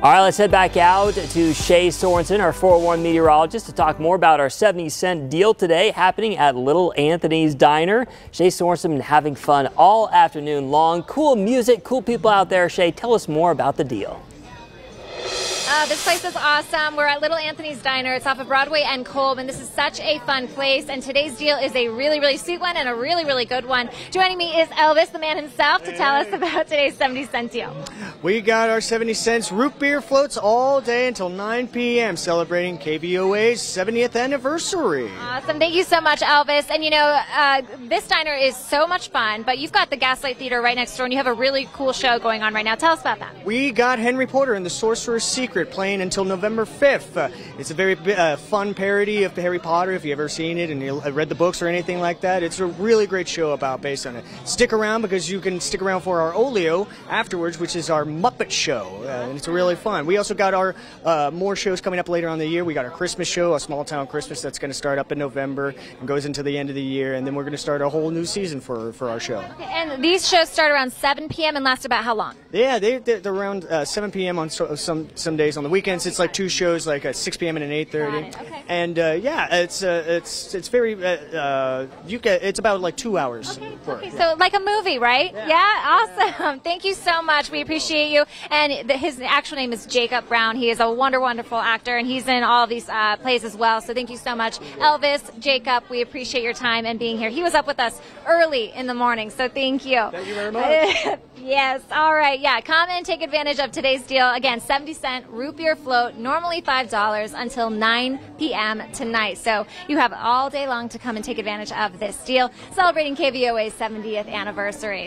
All right, let's head back out to Shay Sorensen, our 401 meteorologist, to talk more about our 70 cent deal today happening at Little Anthony's Diner. Shay Sorensen having fun all afternoon long. Cool music, cool people out there. Shay, tell us more about the deal. Uh, this place is awesome. We're at Little Anthony's Diner. It's off of Broadway and Kolb, and this is such a fun place. And today's deal is a really, really sweet one and a really, really good one. Joining me is Elvis, the man himself, to tell us about today's 70 cent deal. We got our 70 cents root beer floats all day until 9 p.m., celebrating KVOA's 70th anniversary. Awesome. Thank you so much, Elvis. And you know, uh, this diner is so much fun, but you've got the Gaslight Theater right next door, and you have a really cool show going on right now. Tell us about that. We got Henry Porter and the Sorcerer's Secret playing until November 5th. Uh, it's a very uh, fun parody of Harry Potter, if you've ever seen it and you read the books or anything like that. It's a really great show about based on it. Stick around because you can stick around for our Olio afterwards, which is our Muppet show, uh, and it's really fun. We also got our uh, more shows coming up later on the year. We got our Christmas show, a small town Christmas that's going to start up in November and goes into the end of the year, and then we're going to start a whole new season for for our show. Okay, and these shows start around 7 p.m. and last about how long? Yeah, they, they're around uh, 7 p.m. on so, some some days. On the weekends, it's like two shows, like at 6 p.m. and an 8:30. Okay. And uh, yeah, it's uh, it's it's very uh, uh, you get it's about like two hours. Okay, okay, it. so like a movie, right? Yeah, awesome. Thank you so much. We appreciate you. And the, his actual name is Jacob Brown. He is a wonder, wonderful actor, and he's in all these uh, plays as well. So thank you so much, Elvis, Jacob. We appreciate your time and being here. He was up with us early in the morning, so thank you. Thank you very much. yes. All right. Yeah. Come and take advantage of today's deal. Again, 70 cent root beer float, normally $5 until 9 p.m. tonight. So you have all day long to come and take advantage of this deal, celebrating KVOA's 70th anniversary.